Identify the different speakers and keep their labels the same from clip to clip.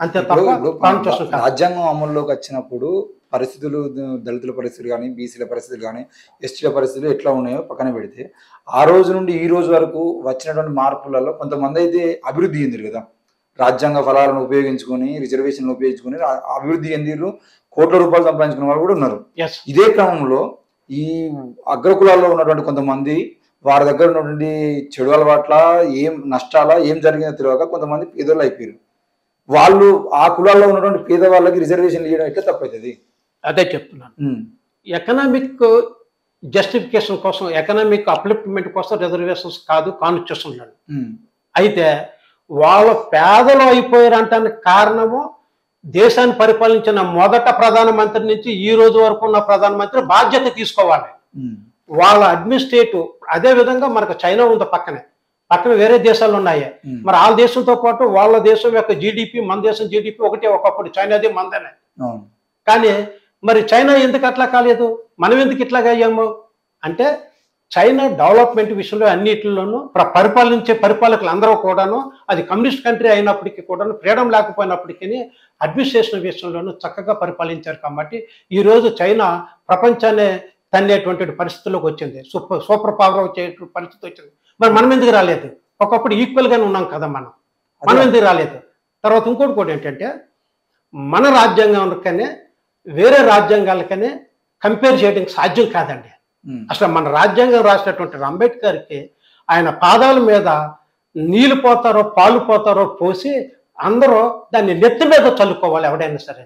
Speaker 1: అంతే తప్ప.
Speaker 2: రాజ్యాంగం అమల్లోకి వచ్చినప్పుడు పరిస్థితులు దళితుల పరిస్థితులు కానీ బీసీల పరిస్థితులు కానీ ఎస్టీల పరిస్థితులు ఎట్లా ఉన్నాయో పక్కన పెడితే ఆ రోజు నుండి ఈ రోజు వరకు వచ్చినటువంటి మార్పులలో కొంతమంది అయితే అభివృద్ధి చెందిరు కదా రాజ్యాంగ ఫలాలను ఉపయోగించుకొని రిజర్వేషన్లు ఉపయోగించుకొని అభివృద్ధి చెందిరు కోట్ల రూపాయలు సంపాదించుకున్న వాళ్ళు కూడా ఉన్నారు. ఇదే క్రమంలో ఈ అగ్రకులాల్లో ఉన్నటువంటి కొంతమంది వారి దగ్గర ఉన్నటువంటి చెడు అలవాట్ల ఏం నష్టాల ఏం జరిగిందో తెలియక కొంతమంది పేదోళ్ళు అయిపోయారు వాళ్ళు ఆ కులాల్లో ఉన్నటువంటి పేదవాళ్ళకి రిజర్వేషన్ ఇవ్వడం ఎట్లా తప్పవుతుంది
Speaker 1: అదే చెప్తున్నాను. ఎకనామిక్ జస్టిఫికేషన్ కోసం ఎకనామిక్ అప్లిఫ్ట్మెంట్ కోసం రిజర్వేషన్స్ కాదు కాన్స్టిట్యూషన్ అయితే వాళ్ళ పేదలు అయిపోయారంటానికి కారణము దేశాన్ని పరిపాలించిన మొదట ప్రధానమంత్రి నుంచి ఈ రోజు వరకు ఉన్న ప్రధానమంత్రి బాధ్యత తీసుకోవాలి. వాళ్ళ అడ్మినిస్ట్రేటివ్ అదే విధంగా మనకు చైనా ఉంది పక్కనే. పక్కన వేరే దేశాలు ఉన్నాయి. మరి ఆ దేశంతో పాటు వాళ్ళ దేశం యొక్క జీడిపి మన దేశం జీడిపి ఒకటే ఒకప్పుడు. చైనాది మందనే.
Speaker 2: అవును.
Speaker 1: కానీ మరి చైనా ఎందుకు అట్లా కాలేదు? మనం ఎందుకు ఇట్లాగా అయ్యాము? అంటే చైనా డెవలప్మెంట్ విషయంలో అన్నిటిలోనూ ప్ర- పరిపాలించే పరిపాలకులు అందరూ కూడాను అది కమ్యూనిస్ట్ కంట్రీ అయినప్పటికీ కూడాను ఫ్రీడమ్ లేకపోయినప్పటికీ అడ్మినిస్ట్రేషన్ విషయంలోనూ చక్కగా పరిపాలించారు కాబట్టి ఈ రోజు చైనా ప్రపంచాన్ని తన్నేటువంటి పరిస్థితుల్లోకి వచ్చింది. సూపర్ సూపర్ పవర్ వచ్చేటువంటి పరిస్థితి వచ్చింది. మరి మనం ఎందుకు రాలేదు? ఒకప్పుడు ఈక్వల్ గానే ఉన్నాం కదా మనం. మనం ఎందుకు రాలేదు? తర్వాత ఇంకోటి కూడా ఏంటంటే మన రాజ్యాంగానికనే వేరే రాజ్యాంగాలకనే కంపేర్ చేయడానికి సాధ్యం కాదండి. అసలు మన రాజ్యాంగం రాసినటువంటి అంబేద్కర్కి ఆయన పాదాల మీద నీళ్ళు పోతారో పాలు పోతారో పోసి అందరూ దాన్ని నెత్తి మీద చల్లుకోవాలి ఎవడైనా సరే.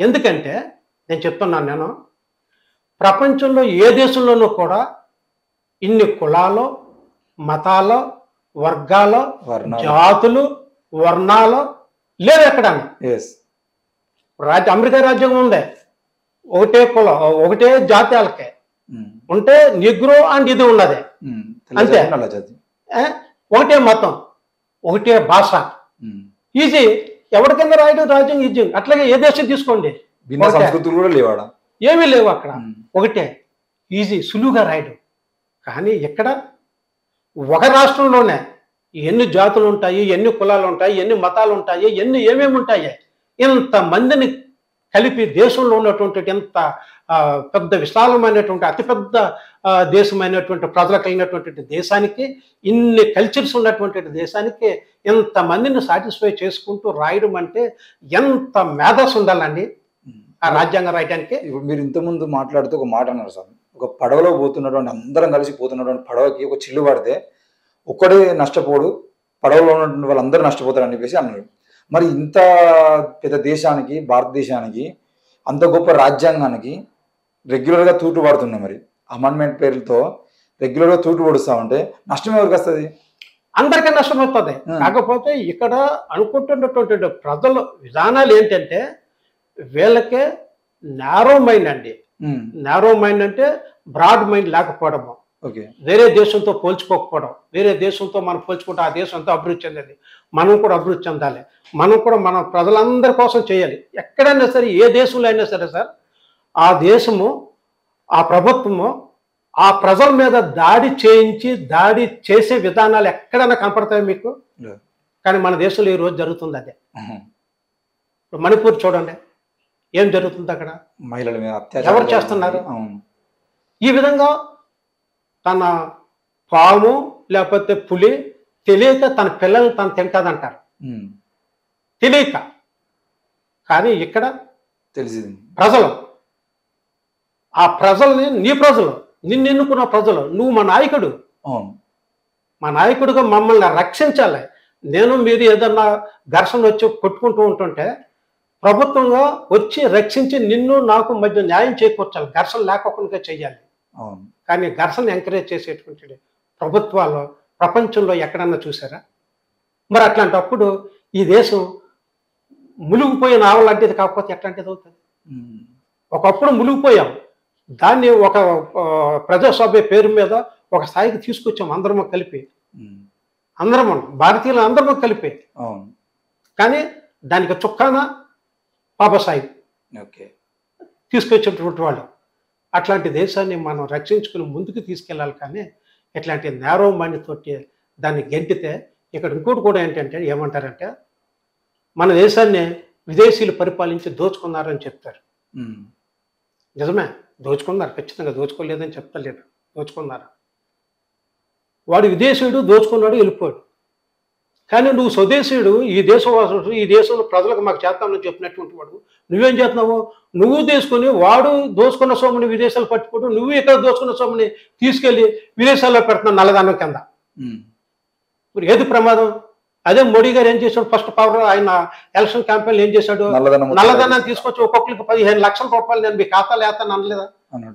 Speaker 1: ఎందుకంటే నేను చెప్తున్నాను నేను ప్రపంచంలో ఏ దేశంలోనూ కూడా ఇన్ని కులాలు మతాలు వర్గాలు జాతులు వర్ణాలు లేవు ఎక్కడ? రాజ్య అమెరికా రాజ్యాంగం ఉంది ఒకటే కులం ఒకటే జాతి వాళ్ళకే.
Speaker 2: ఉమ్.
Speaker 1: ఉంటే నిగ్రో అండ్ ఇది ఉన్నది.
Speaker 2: తెల్ల
Speaker 1: అంతే. ఒకటే మతం ఒకటే భాష.
Speaker 2: ఉమ్.
Speaker 1: ఈజీ. ఎవరికైనా రాయడం రాజ్యం ఈజీ అట్లాగే ఏ దేశం తీసుకోండి.
Speaker 2: సంస్కృతులు కూడా లేవాడ?
Speaker 1: ఏమీ లేవు అక్కడ. ఒకటే. ఈజీ. సులువుగా రాయడం. కానీ ఇక్కడ ఒక రాష్ట్రంలోనే ఎన్ని జాతులు ఉంటాయి ఎన్ని కులాలు ఉంటాయి ఎన్ని మతాలు ఉంటాయి ఎన్ని ఏమేమి ఉంటాయి ఇంతమందిని కలిపి దేశంలో ఉన్నటువంటి ఎంత ఆ, పెద్ద విశాలమైనటువంటి అతిపెద్ద దేశమైనటువంటి ప్రజలు కలిగినటువంటి దేశానికి ఇన్ని కల్చర్స్ ఉన్నటువంటి దేశానికి ఇంతమందిని సాటిస్ఫై చేసుకుంటూ రాయడం అంటే ఎంత మేధస్సు ఉండాలండి. ఆ రాజ్యాంగం రాయడానికి
Speaker 2: ఇప్పుడు మీరు ఇంతకుముందు మాట్లాడుతూ ఒక మాట అన్నారు సార్ ఒక పడవలో పోతున్నటువంటి అందరం కలిసి పోతున్నటువంటి పడవకి ఒక చిల్లు పడితే ఒక్కడే నష్టపోడు పడవలో ఉన్నటువంటి వాళ్ళందరూ నష్టపోతారు అని చెప్పేసి అన్నారు. మరి ఇంత పెద్ద దేశానికి భారతదేశానికి అంత గొప్ప రాజ్యాంగానికి రెగ్యులర్గా తూటు పడుతున్నాయి మరి. అమెండ్మెంట్ పేర్లతో రెగ్యులర్గా తూటు పడుస్తా ఉంటే నష్టం ఎవరికి వస్తుంది?
Speaker 1: అందరికీ నష్టమవుతుంది
Speaker 2: Hmm.
Speaker 1: కాకపోతే ఇక్కడ అనుకుంటున్నటువంటి ప్రజల విధానాలు ఏంటంటే వీళ్ళకే నారో మైండ్ అండి. నారో మైండ్ అంటే బ్రాడ్ మైండ్ లేకపోవడము.
Speaker 2: ఓకే
Speaker 1: వేరే దేశంతో పోల్చుకోకపోవడం. వేరే దేశంతో మనం పోల్చుకుంటే ఆ దేశం అంతా అభివృద్ధి చెందింది. మనం కూడా అభివృద్ధి చెందాలి. మనం కూడా మన ప్రజలందరి కోసం చేయాలి. ఎక్కడైనా సరే ఏ దేశంలో అయినా సరే సార్ ఆ దేశము ఆ ప్రభుత్వము ఆ ప్రజల మీద దాడి చేయించి దాడి చేసే విధానాలు ఎక్కడైనా కనపడతాయి మీకు. కానీ మన దేశంలో ఈ రోజు జరుగుతుంది అదే. ఇప్పుడు మణిపూర్ చూడండి. ఏం జరుగుతుంది అక్కడ?
Speaker 2: మహిళల మీద అత్యాచారం
Speaker 1: ఎవరు చేస్తున్నారు?
Speaker 2: అవును.
Speaker 1: ఈ విధంగా తన పాము లేకపోతే పులి తెలియక తన పిల్లల్ని తను తింటాదంటారు. తెలియక. కానీ ఇక్కడ
Speaker 2: తెలిసింది.
Speaker 1: ప్రజలు ఆ ప్రజల్ని నీ ప్రజలు నిన్ను ఎన్నుకున్న ప్రజలు నువ్వు మా నాయకుడు. మా నాయకుడిగా మమ్మల్ని రక్షించాలి. నేను మీరు ఏదన్నా ఘర్షణ వచ్చి కొట్టుకుంటూ ఉంటుంటే ప్రభుత్వంగా వచ్చి రక్షించి నిన్ను నాకు మధ్య న్యాయం చేకూర్చాలి. ఘర్షణ లేకోకుండా చేయాలి. కానీ ఘర్షణ ఎంకరేజ్ చేసేటువంటి ప్రభుత్వాలు ప్రపంచంలో ఎక్కడన్నా చూసారా? మరి అట్లాంటప్పుడు ఈ దేశం మునిగిపోయిన ఆవలాంటిది కాకపోతే ఎట్లాంటిది అవుతుంది. ఒకప్పుడు మునిగిపోయాం. దాన్ని ఒక ఆ, ప్రజాస్వామ్య పేరు మీద ఒక స్థాయికి తీసుకొచ్చాం అందరము కలిపి. అందరము భారతీయులు అందరము కలిపి కానీ దానికి చుక్కాన పాపసాయి
Speaker 2: ఓకే.
Speaker 1: తీసుకొచ్చినటువంటి వాళ్ళు. అట్లాంటి దేశాన్ని మనం రక్షించుకుని ముందుకు తీసుకెళ్ళాలి కానీ ఇట్లాంటి నేరో మైండ్ తోటి దాన్ని గెంటితే ఇక్కడ ఇంకోటి కూడా ఏంటంటే ఏమంటారంటే మన దేశాన్ని విదేశీయులు పరిపాలించి దోచుకున్నారని చెప్తారు. నిజమే. దోచుకున్నారు. ఖచ్చితంగా దోచుకోలేదని చెప్తలేరు దోచుకున్నారు. వాడు విదేశీయుడు దోచుకున్నాడు వెళ్ళిపోయాడు. కానీ నువ్వు స్వదేశీయుడు ఈ దేశవాసుడు ఈ దేశంలో ప్రజలకు మాకు చేస్తామని చెప్పినటువంటి వాడు నువ్వేం చేస్తున్నావు? నువ్వు తీసుకుని వాడు దోచుకున్న సొమ్ముని విదేశాలు పట్టుకోడు నువ్వు ఇక్కడ దోచుకున్న సొమ్ముని తీసుకెళ్ళి విదేశాల్లో పెడుతున్నావు నల్లదానం కింద. మరి ఏది ప్రమాదం? అదే మోడీ గారు ఏం చేశాడు? ఫస్ట్ పవర్ ఆయన ఎలక్షన్ క్యాంపెయిన్ ఏం చేశాడు?
Speaker 2: నల్లధనం
Speaker 1: నల్లధనాన్ని తీసుకొచ్చి ఒక్కొక్కరికి పదిహేను లక్షల రూపాయలు నేను మీ ఖాతాలో వేస్తాను అనలేదా?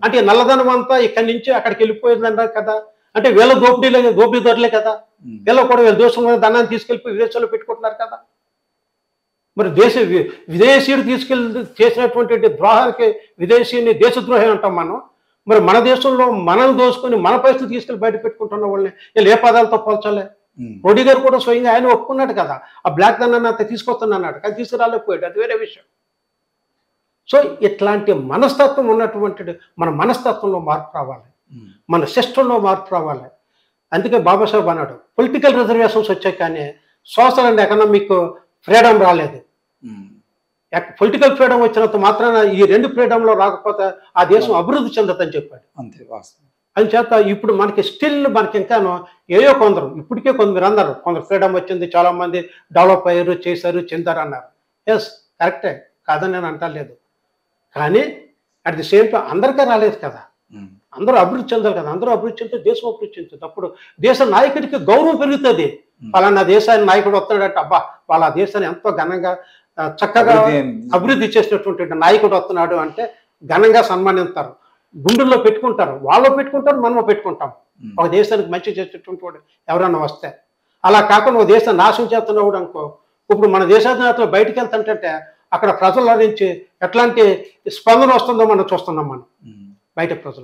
Speaker 1: అంటే నల్లధనం అంతా ఇక్కడి నుంచి అక్కడికి వెళ్ళిపోయిందన్నారు కదా. అంటే వీళ్ళ దోపిడీలే దోపిడీదారులే కదా.
Speaker 2: ఉమ్,
Speaker 1: వీళ్ళ కూడా వీళ్ళ దోషం ధనాన్ని తీసుకెళ్ళిపోయి విదేశాల్లో పెట్టుకుంటున్నారు కదా. మరి దేశ విదేశీయుడు తీసుకెళ్ళి చేసినటువంటి ద్రోహానికి విదేశీయుని దేశద్రోహి అంటాం మనం. మరి మన దేశంలో మనల్ని దోసుకొని మన పరిస్థితి తీసుకెళ్ళి బయట పెట్టుకుంటున్న వాళ్ళని వీళ్ళు ఏ పదాలతో పోల్చాలి? మోడీ గారు కూడా స్వయంగా ఆయన ఒప్పుకున్నాడు కదా. ఆ బ్లాక్ ధనాన్ని అంత తీసుకొస్తున్నాడు కానీ తీసుకురాలేకపోయాడు. అది వేరే విషయం. సో ఇట్లాంటి మనస్తత్వం ఉన్నటువంటి మన మనస్తత్వంలో మార్పు రావాలి. మన సిస్టంలో మార్పు రావాలి. అందుకే బాబాసాహెబ్ అన్నాడు పొలిటికల్ రిజర్వేషన్స్ వచ్చాయి కానీ సోషల్ అండ్ ఎకనామిక్ ఫ్రీడమ్ రాలేదు. పొలిటికల్ ఫ్రీడమ్ వచ్చినంత మాత్రాన ఈ రెండు ఫ్రీడంలో రాకపోతే ఆ దేశం అభివృద్ధి చెందదని చెప్పాడు.
Speaker 2: అంతే వాస్తవం.
Speaker 1: అని చేత ఇప్పుడు మనకి స్టిల్ మనకి ఇంకాను ఏయో కొందరు ఇప్పటికే కొందరు అన్నారు కొందరు ఫ్రీడమ్ వచ్చింది చాలా మంది డెవలప్ అయ్యారు చేశారు చెందారు అన్నారు. ఎస్ కరెక్టే కాదని నేను అంటలేదు. కానీ అట్ ది సేమ్ టైం అందరికీ రాలేదు కదా. అందరూ అభివృద్ధి చెందాలి కదా అందరూ అభివృద్ధి చెందితే దేశం అభివృద్ధి చెందుతుంది. అప్పుడు దేశ నాయకుడికి గౌరవం పెరుగుతుంది. పలానా దేశాన్ని నాయకుడు వస్తున్నాడంటే అబ్బా వాళ్ళ దేశాన్ని ఎంతో ఘనంగా చక్కగా
Speaker 2: అభివృద్ధి
Speaker 1: చేసినటువంటి నాయకుడు వస్తున్నాడు అంటే ఘనంగా సన్మానిస్తారు. గుండెల్లో పెట్టుకుంటారు. వాళ్ళు పెట్టుకుంటారు మనము పెట్టుకుంటాం. ఒక దేశానికి మంచి చేసేటువంటి వాడు ఎవరన్నా వస్తే. అలా కాకుండా ఒక దేశం నాశనం చేస్తున్నాడు అనుకో ఇప్పుడు మన దేశాధినేతలు బయటికి వెళ్తుంటే అక్కడ ప్రజల నుంచి ఎట్లాంటి స్పందన వస్తుందో మనం చూస్తున్నాం మనం. బయట ప్రజలు.